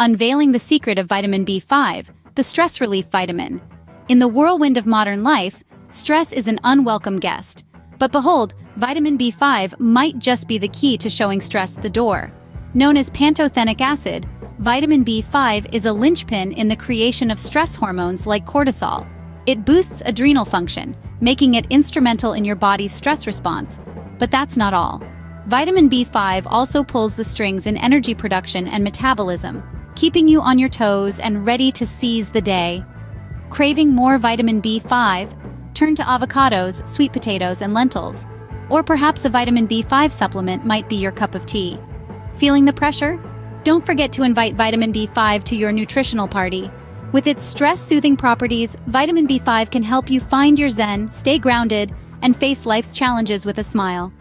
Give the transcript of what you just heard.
unveiling the secret of vitamin B5, the stress relief vitamin. In the whirlwind of modern life, stress is an unwelcome guest. But behold, vitamin B5 might just be the key to showing stress the door. Known as pantothenic acid, vitamin B5 is a linchpin in the creation of stress hormones like cortisol. It boosts adrenal function, making it instrumental in your body's stress response. But that's not all. Vitamin B5 also pulls the strings in energy production and metabolism, keeping you on your toes and ready to seize the day. Craving more vitamin B5? Turn to avocados, sweet potatoes, and lentils. Or perhaps a vitamin B5 supplement might be your cup of tea. Feeling the pressure? Don't forget to invite vitamin B5 to your nutritional party. With its stress-soothing properties, vitamin B5 can help you find your zen, stay grounded, and face life's challenges with a smile.